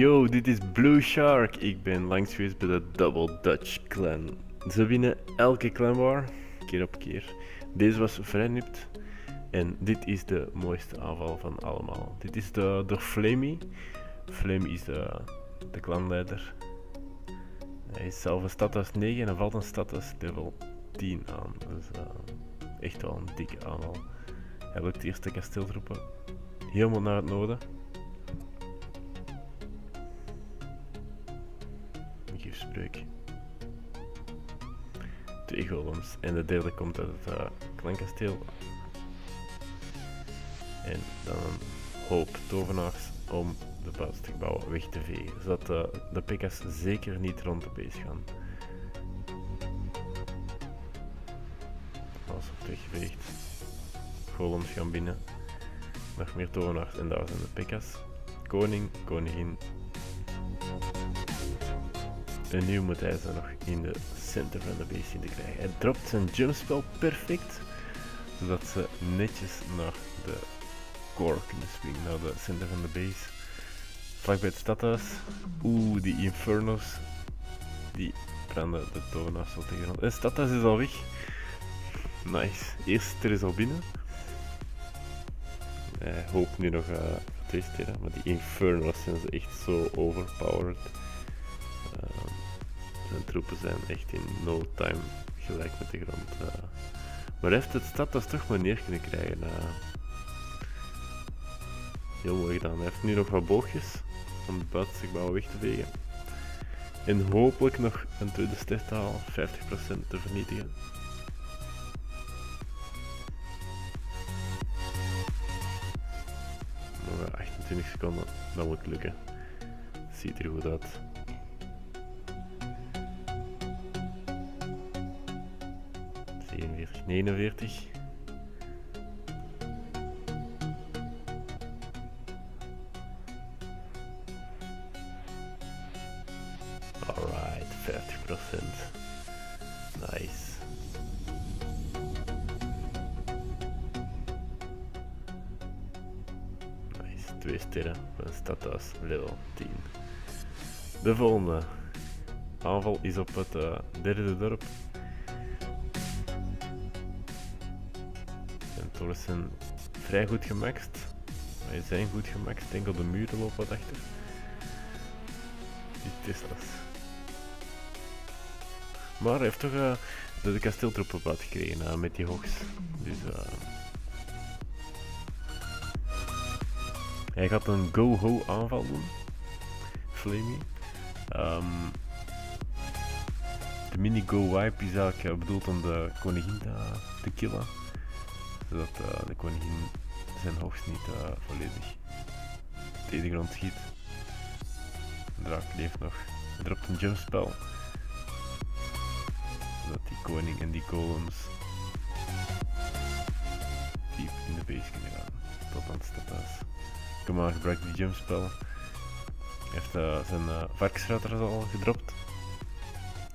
Yo, dit is Blue Shark. Ik ben langs geweest bij de Double Dutch Clan. Ze winnen elke clan war, keer op keer. Deze was vrij nipt. En dit is de mooiste aanval van allemaal. Dit is de, de Flamey. Flame is de, de clanleider. Hij is zelf een status 9 en hij valt een status level 10 aan. Dus uh, echt wel een dikke aanval. Hij lukt de eerste kasteeltroepen helemaal naar het noorden. Gifspreuk. Twee golems. En de derde komt uit het uh, klankasteel. En dan een hoop tovenaars om de buitenste weg te vegen. Zodat uh, de pekkas zeker niet rond de base gaan. Alles wordt weggeveegd. Golems gaan binnen. Nog meer tovenaars en daar zijn de pekkas. Koning, koningin. En nu moet hij ze nog in de center van de base zien te krijgen. Hij dropt zijn jumpspel perfect. Zodat ze netjes naar de core kunnen springen, naar de center van de base. Vlak bij het stadhuis. Oeh, die infernos. Die branden de tovenaars zo tegen grond. Het stadhuis is al weg. Nice. Eerste is al binnen. Hij hoopt nu nog twee sterren, maar die infernos zijn ze echt zo overpowered. Zijn troepen zijn echt in no time gelijk met de grond. Uh. Maar heeft het stadhuis toch maar neer kunnen krijgen. Heel mooi gedaan. Hij heeft nu nog wat boogjes om de buitenste weg te vegen. En hopelijk nog een tweede halen, 50% te vernietigen. Nog 28 seconden, dat moet lukken. Ziet er goed uit. Zevenveertig, 49. Alright, 50%. Nice. Nice, twee sterren van stadhuis level 10. De volgende aanval is op het uh, derde dorp. Torens zijn vrij goed gemaxt. Ze zijn goed gemaxt, enkel de muren lopen wat achter. Die Tesla's. Maar hij heeft toch uh, de, de kasteeltroep op gekregen uh, met die hogs. Dus uh, hij gaat een go-ho aanval doen. Flamey. Um, de mini go-wipe is eigenlijk bedoeld om de koningin te killen. Zodat de koningin zijn hoogst niet volledig tegen de grond schiet. De draak leeft nog. Hij dropt een jumpspel dat die koning en die golems diep in de base kunnen gaan. Tot aan stadhuis. Kom maar, gebruik die jumpspel. Hij heeft uh, zijn uh, al gedropt.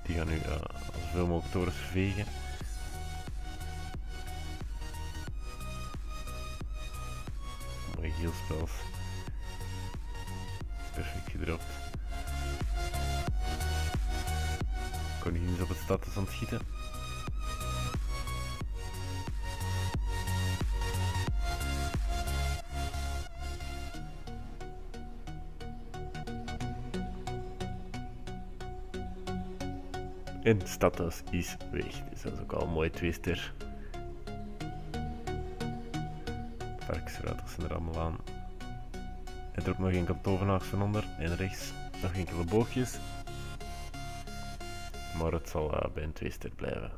Die gaan nu uh, zoveel mogelijk torens vegen. Mooie heelspels. Perfect gedropt. koningin is op het status aan het schieten. En status is weg, dus dat is ook al een mooi twee Varkensruiters zijn er allemaal aan. Er dropt nog enkele tovenaars van onder en rechts nog enkele boogjes maar het zal uh, bij een twister blijven.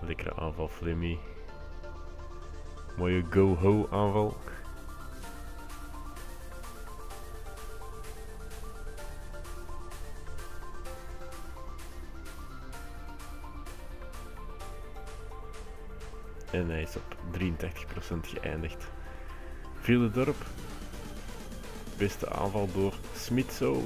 Lekkere aanval Flimmy. Mooie go-ho aanval. En hij is op 83% geëindigd. Viel het dorp. Beste aanval door Smitso.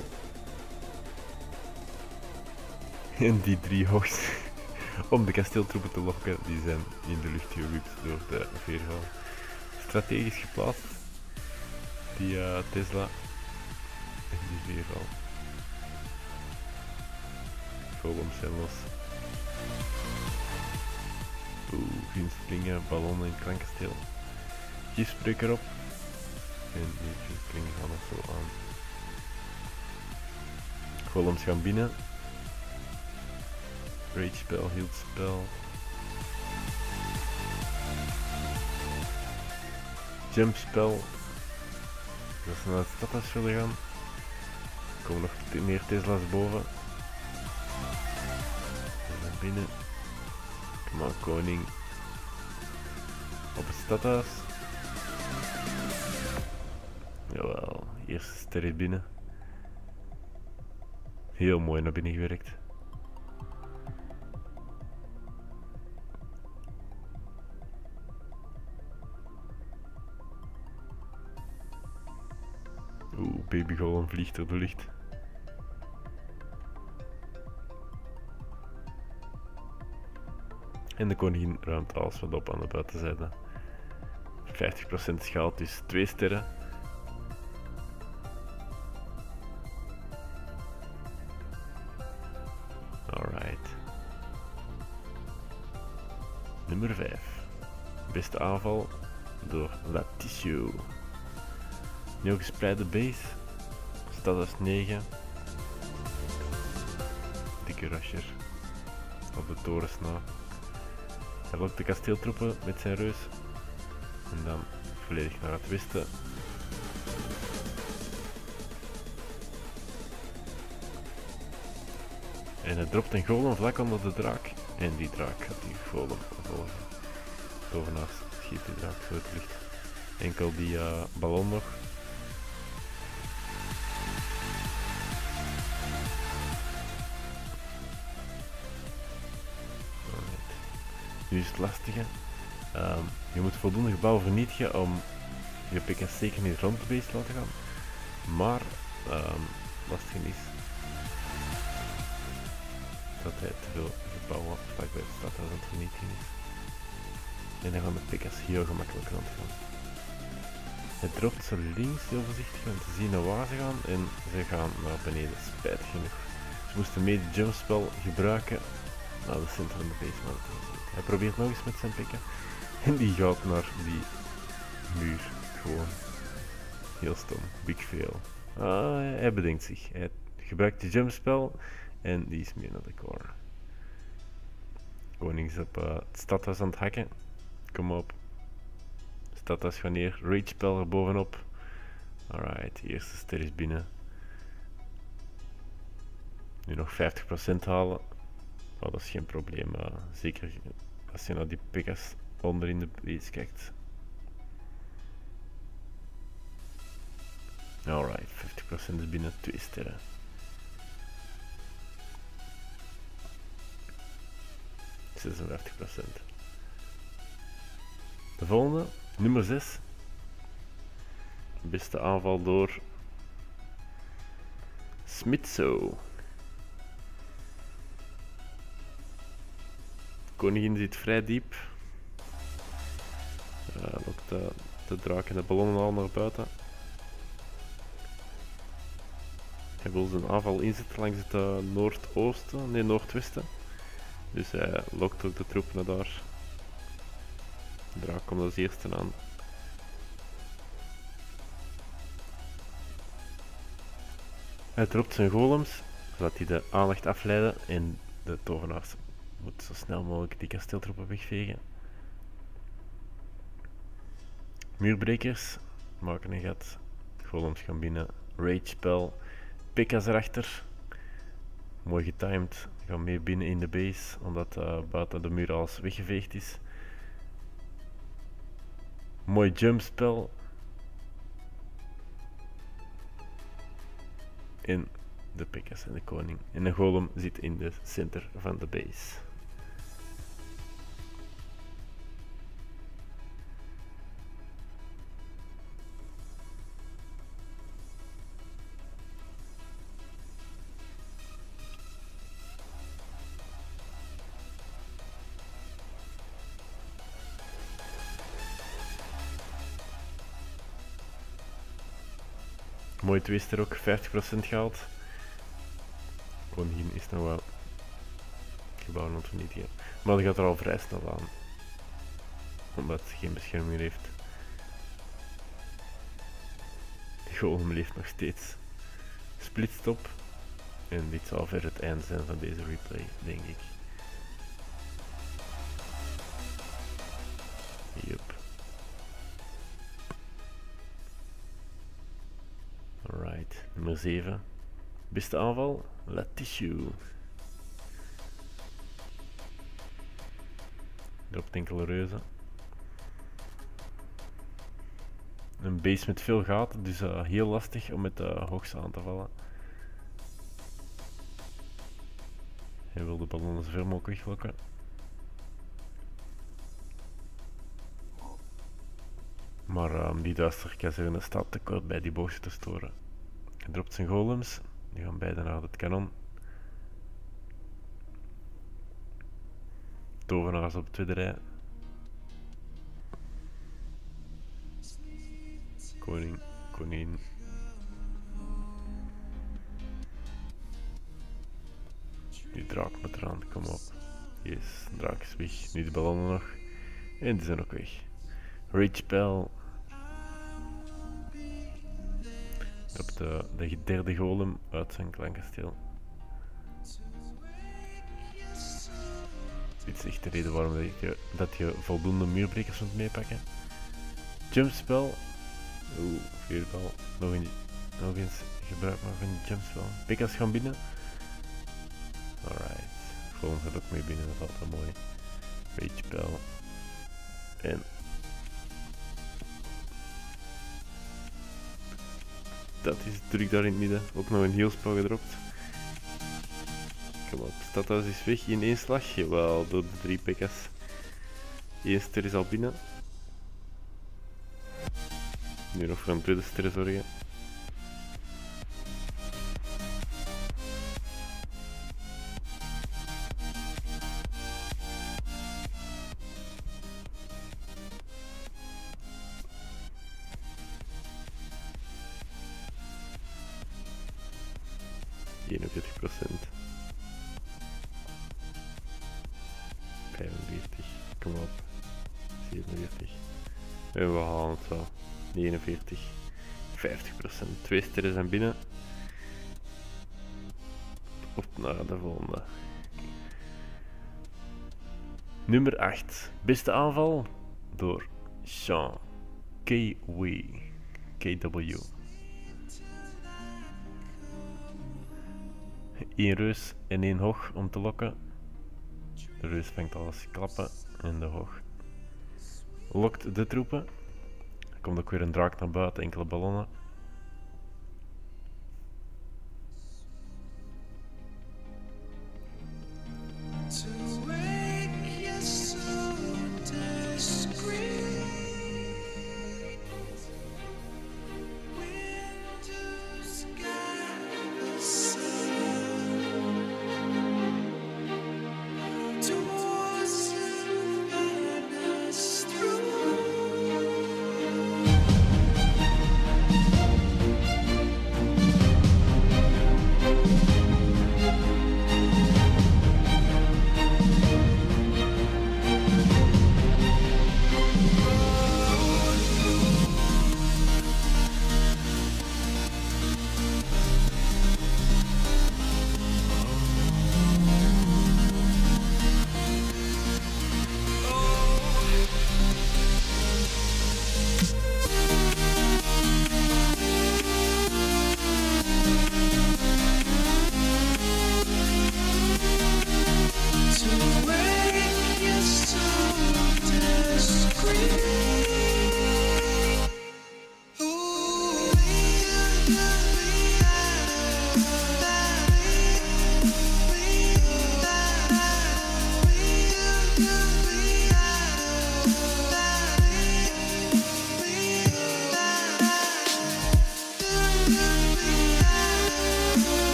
En die hoogst om de kasteeltroepen te lokken, die zijn in de lucht gewipt door de veerval. Strategisch geplaatst, die Tesla en die veerval. Golems zijn los. Oeh, gunstelingen, ballonnen en klankkasteel. Gispreker op. En die gunstelingen gaan nog zo aan. Golems gaan binnen. Rage spel, healed spel. Jump spel. Dat ze naar het stadhuis willen gaan. Er komen nog meer Tesla's boven. We zijn binnen. Kom aan, koning. Op het stadhuis. Jawel, eerste ster is binnen. Heel mooi naar binnen gewerkt. Golem vliegt door de lucht. En de koningin ruimt alles wat op aan de buitenzijde. 50% schaal, dus 2 sterren. Alright. Nummer 5. Beste aanval door Laticio. Nieuw gespreide base. Stad als 9. Dikke rusher. Op de torens na. Hij lokt de kasteeltroepen met zijn reus. En dan volledig naar het westen. En hij dropt een golem vlak onder de draak. En die draak gaat die golem volgen. Tovenaars schiet die draak zo uit de lucht. Enkel die uh, ballon nog. Nu is het lastige. Um, je moet voldoende gebouwen vernietigen om je PK's zeker niet rond de base te laten gaan. Maar um, lastig is dat hij te veel gebouwen vlak bij de stad aan het vernietigen is. En dan gaan de PK's heel gemakkelijk rondgaan. Hij dropt ze links heel voorzichtig om te zien naar waar ze gaan en ze gaan naar beneden, spijtig genoeg. Ze moesten mee de jumpspel gebruiken naar de centrum van de base, maar hij probeert nog eens met zijn pikken. En die gaat naar die muur. Gewoon. Heel stom. Big fail. Ah, hij bedenkt zich. Hij gebruikt de jumpspel en die is mee naar de core. Koning is op uh, aan het hakken. Kom op. Stadhuis gaat neer. Rage spel er bovenop. Alright, de eerste ster is binnen. Nu nog 50% halen. Dat is geen probleem. Zeker als je naar die Pegas onder in de base kijkt. Alright, 50% is binnen 2 sterren. procent. De volgende, nummer 6. Beste aanval door Smitso. Koningin zit vrij diep. Uh, lokt de, de draak en de ballonnen al naar buiten. Hij wil zijn aanval inzetten langs het uh, noordoosten, nee noordwesten. Dus hij lokt ook de troepen naar daar. De draak komt als eerste aan. Hij dropt zijn golems, zodat hij de aandacht afleiden en de tovenaars moet zo snel mogelijk die kasteeltroepen wegvegen. Muurbrekers maken een gat. Golems gaan binnen. Rage spel. Pekka's erachter. Mooi getimed. Gaan mee binnen in de base, omdat uh, buiten de muur alles weggeveegd is. Mooi jumpspel. En de Pekkas en de koning. En de golem zit in de center van de base. Twister ook, 50% gehaald. Koningin is nog wel gebouw nog niet hier. Maar die gaat er al vrij snel aan. Omdat geen bescherming heeft. De golem leeft nog steeds. Splitstop. En dit zal ver het eind zijn van deze replay, denk ik. Nummer 7. Beste aanval, La Tissue. Dropt enkele reuzen. Een base met veel gaten, dus uh, heel lastig om met de uh, hoogste aan te vallen. Hij wil de ballonnen zoveel mogelijk weglokken. Maar um, die duisterkazerne staat te kort bij die boogje te storen. Hij dropt zijn golems, die gaan beide naar het kanon. Tovenaars op de tweede rij. Koning, konijn. Die draak moet eraan, kom op. Yes, draak is weg. Nu de ballonnen nog. En die zijn ook weg. Rich Bell. Op de, de derde golem uit zijn klankkasteel. Dit is echt de reden waarom dat je, voldoende muurbrekers moet meepakken. Jumpspel. Oeh, vierbal. Nog, een, nog eens gebruik maar van jumpspel. Pikas gaan binnen. Alright. Gewoon gaat ook mee binnen, dat is altijd mooi. Ragepel. En dat is druk daar in het midden. Ook nog een heelspel gedropt. Kom op, stadhuis is weg in één slag. Jawel, door de drie. Eén ster is al binnen. Nu nog voor een tweede ster zorgen. Procent. 45, kom op. 47. En we halen het wel. 49. 50 procent. Twee sterren zijn binnen. Op naar de volgende. Nummer 8. Beste aanval door Sean KW. KW. Eén reus en één hoog om te lokken. De reus vangt alles klappen en de hoog lokt de troepen. Er komt ook weer een draak naar buiten, enkele ballonnen.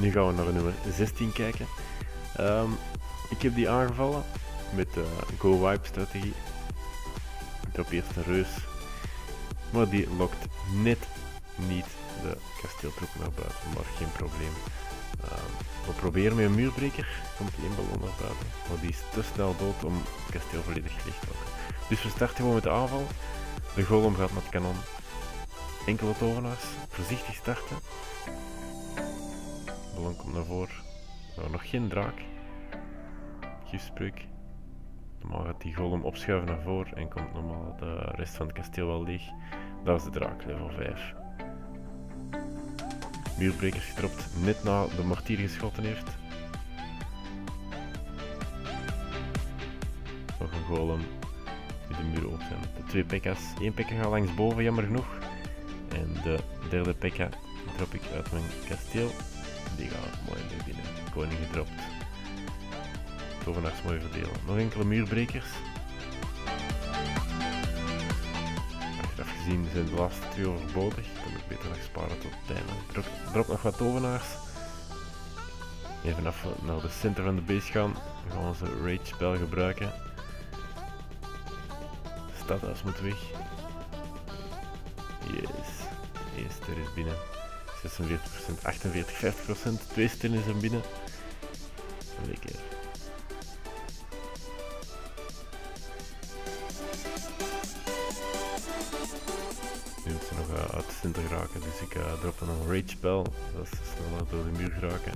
Nu gaan we naar nummer 16 kijken. Ehm, ik heb die aangevallen met de go-wipe strategie. Ik drop eerst een reus. Maar die lokt net niet de kasteeltroep naar buiten, maar geen probleem. Ehm, we proberen met een muurbreker, komt één ballon naar buiten, maar die is te snel dood om het kasteel volledig licht te houden. Dus we starten gewoon met de aanval. De golem gaat met het kanon. Enkele tovenaars, voorzichtig starten. De ballon komt naar voren. Nou, nog geen draak. Gifspreuk. Normaal gaat die golem opschuiven naar voren en komt normaal de rest van het kasteel wel leeg. Dat is de draak, level 5. Muurbrekers gedropt net na de martier geschoten heeft. Nog een golem die de muur op zijn. De twee pekka's. Eén pekka gaat langs boven, jammer genoeg. En de derde pekka drop ik uit mijn kasteel. Die gaat mooi naar binnen. Koning gedropt. Tovenaars mooi verdelen. Nog enkele muurbrekers. Achteraf gezien zijn de laatste twee overbodig. Kan ik beter nog sparen tot het einde. Drop, drop nog wat tovenaars. Even af naar de center van de base gaan. We gaan onze rage spel gebruiken. Stadhuis moet weg. Yes. Eerste ster is binnen. 46%, 48, 50%. Twee sterren zijn binnen. Lekker. Nu moet ze nog uh, uit de geraken, dus ik uh, drop een rage spell. Dat is sneller door de muur geraken.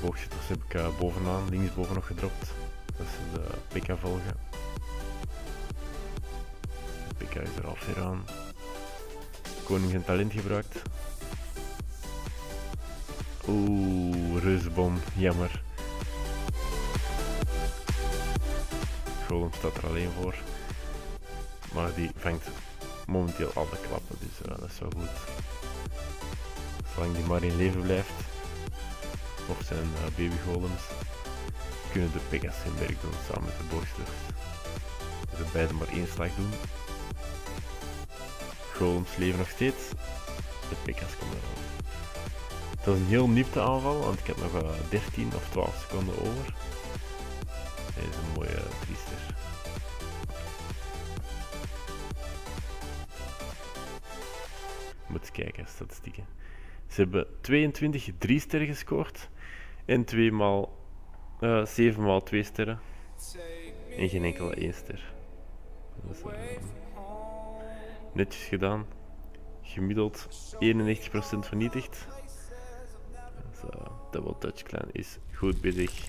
Boogschutters heb ik uh, bovenaan, linksboven nog gedropt. Dat ze de PK volgen. De PK is er al ver aan. Koning zijn talent gebruikt. Oeh, reusbom, jammer. Golem staat er alleen voor. Maar die vangt momenteel al de klappen, dus dat is wel goed. Zolang die maar in leven blijft, of zijn uh, babygolems, kunnen de Pegas zijn werk doen samen met de boogsters. Ze beide maar één slag doen. Golems leven nog steeds. De Pegas komen eraan. Het was een heel nipte aanval, want ik heb nog uh, 13 of 12 seconden over. Deze is een mooie triester. Moet kijken, statistieken. Ze hebben 22 3 sterren gescoord en 2 maal, uh, 7 maal 2 sterren en geen enkele 1 ster. Dus, uh, Netjes gedaan. Gemiddeld 91% vernietigd. Zo, double touch clan is goed bezig.